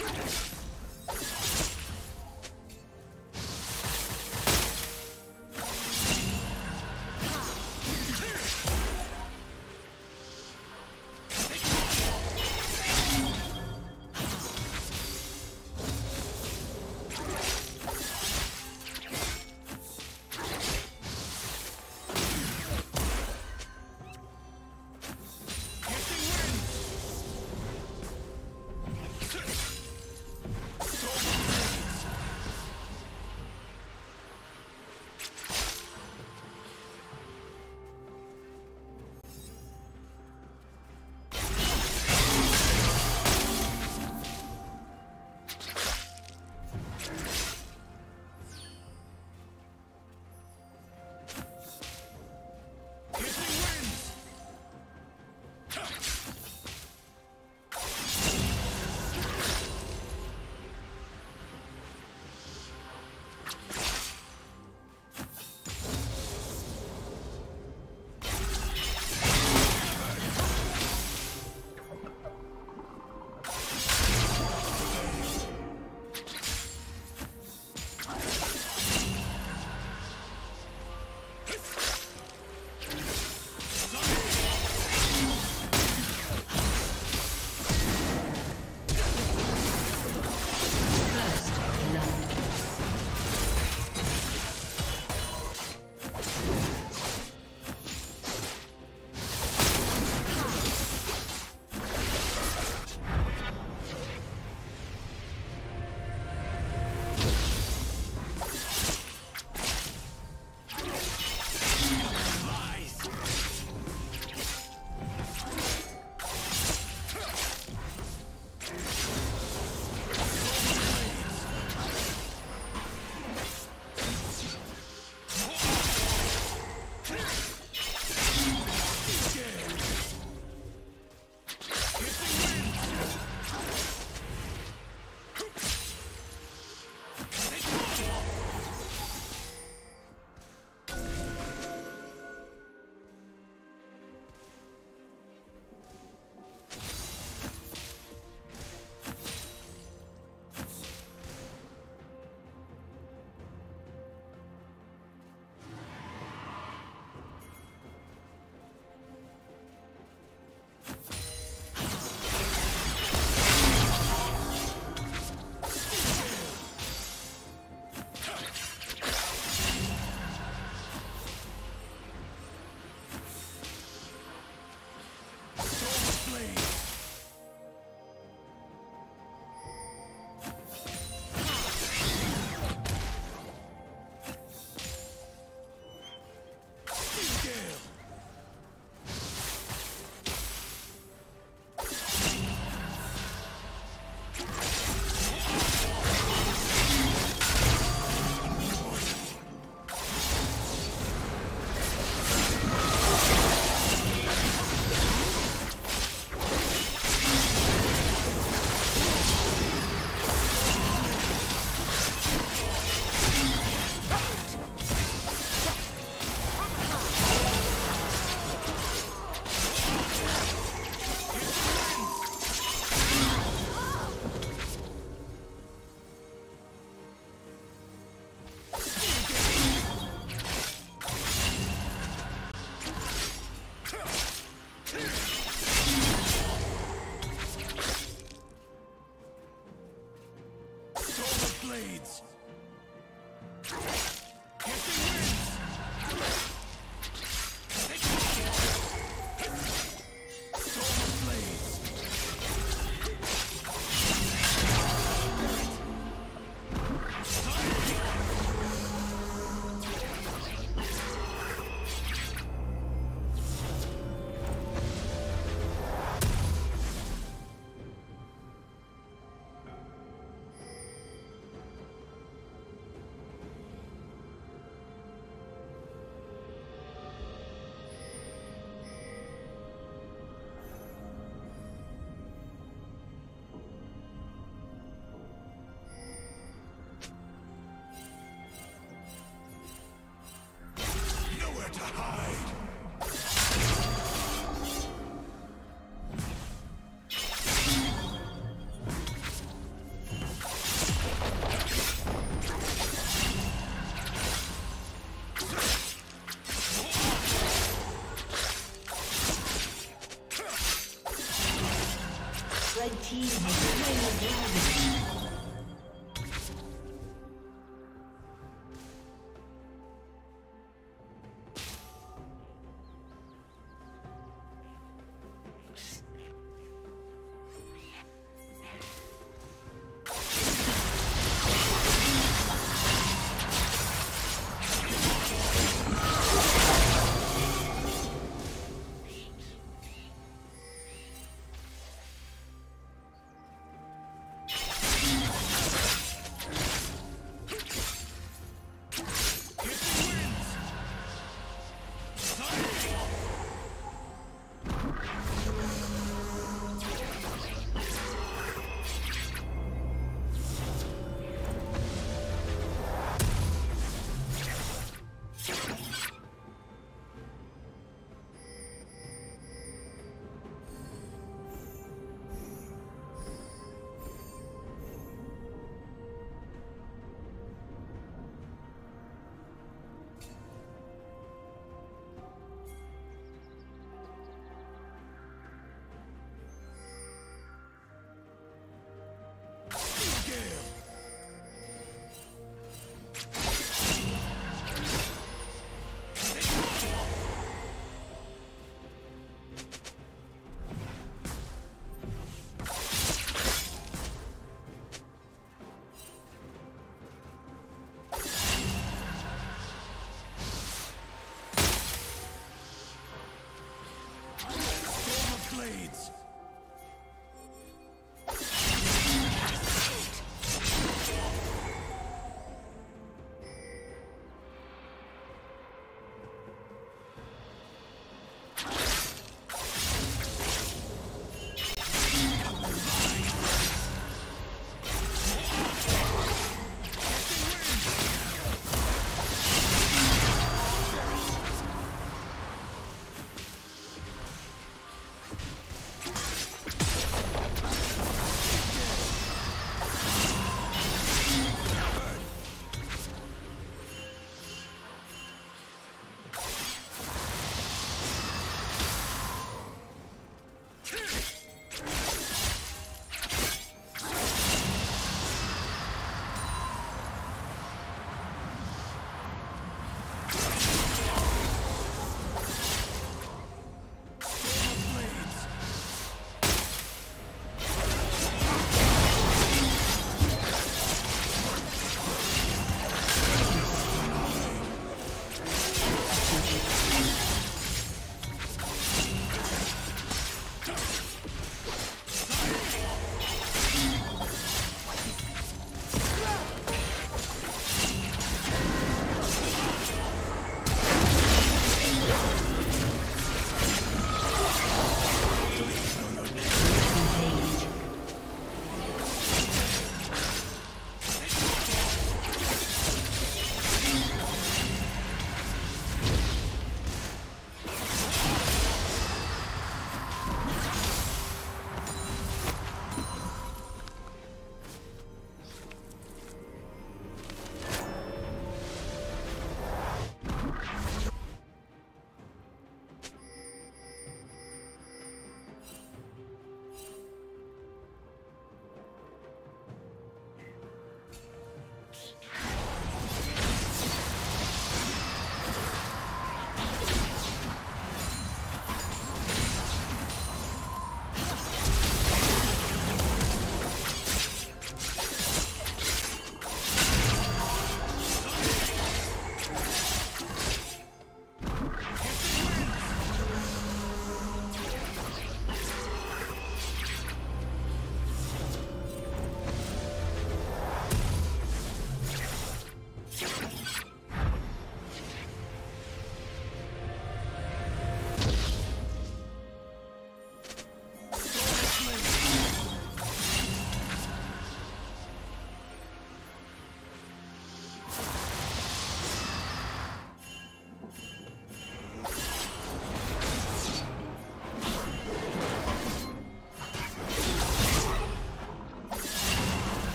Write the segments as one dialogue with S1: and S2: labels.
S1: Let's go.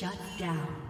S1: Shut down.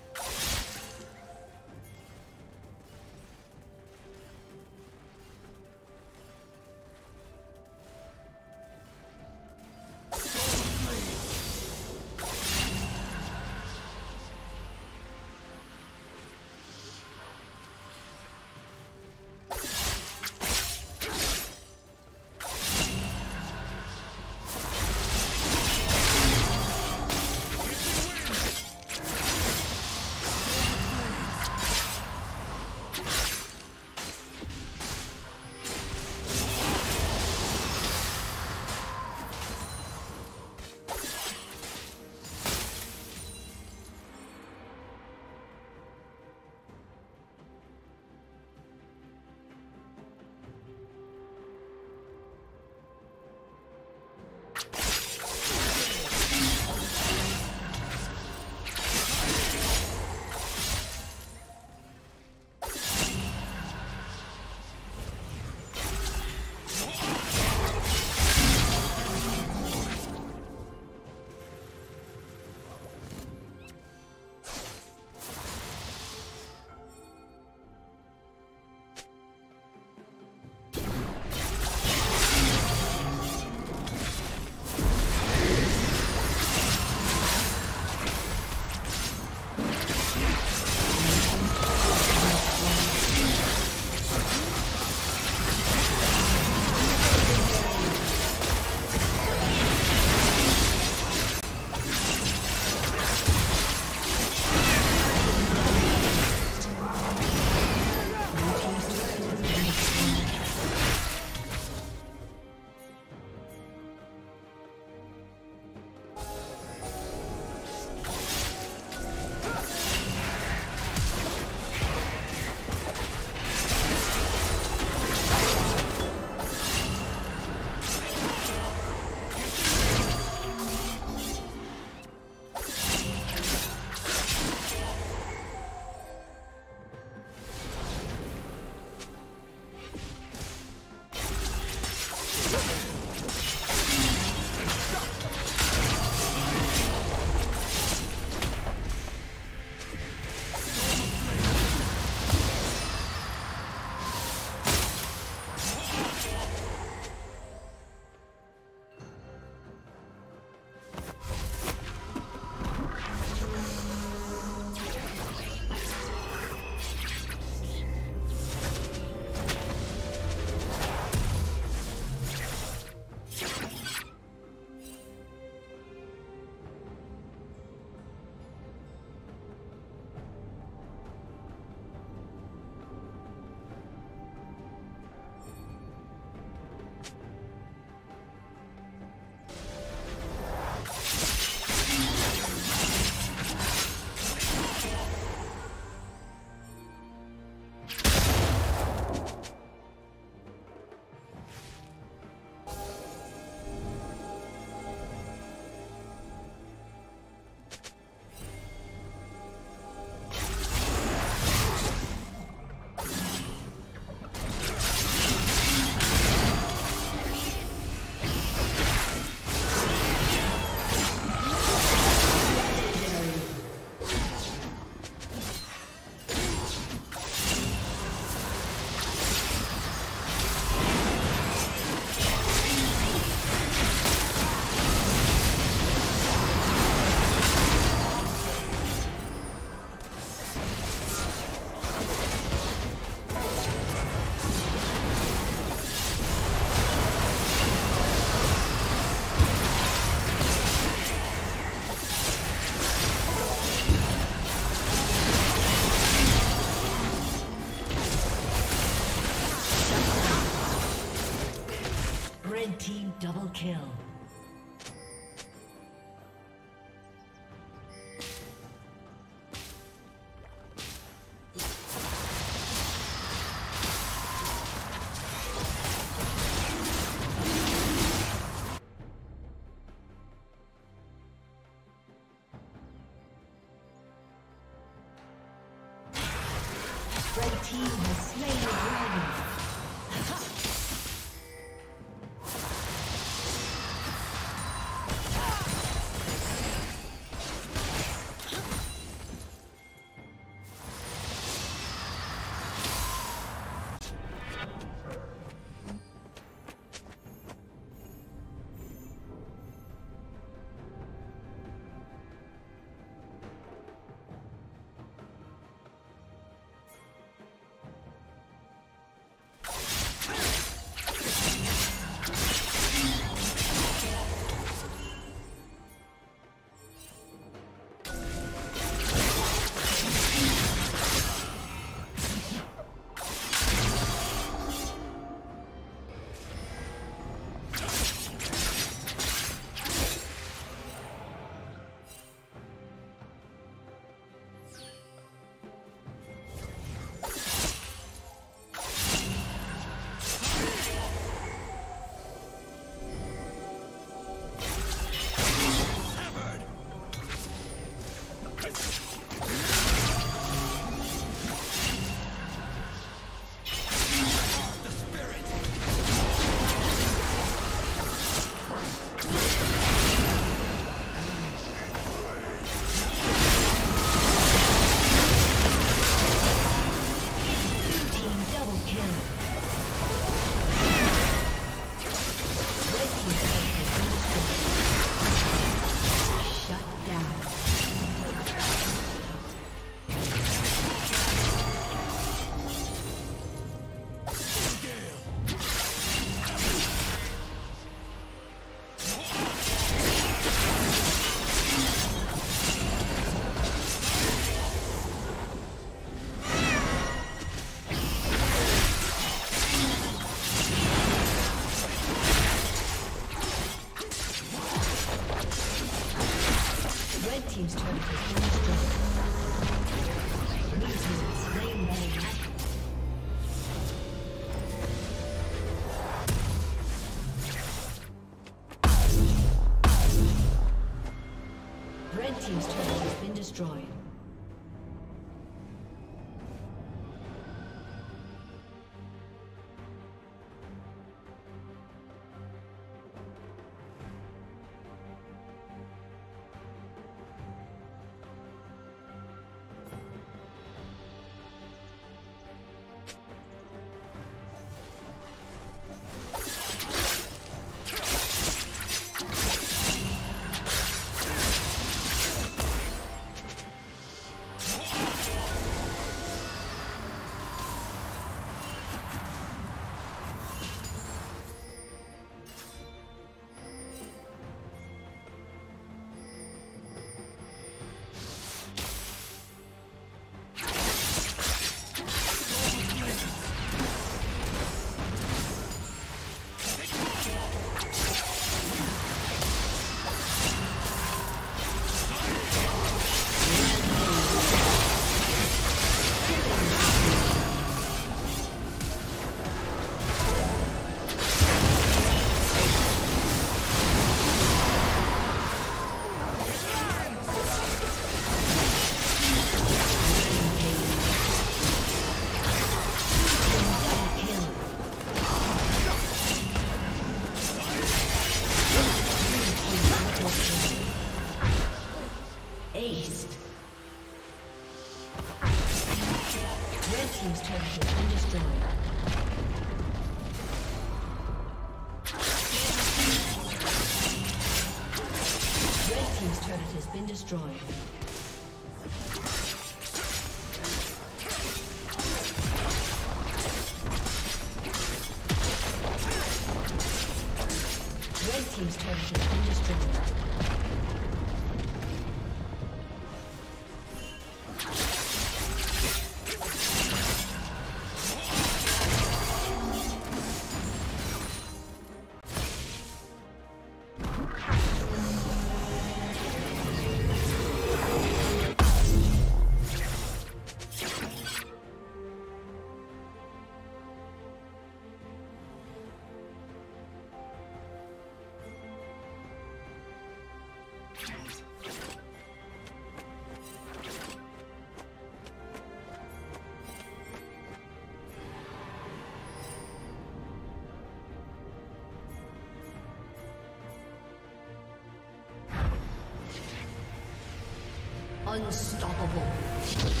S1: Unstoppable.